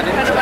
I didn't.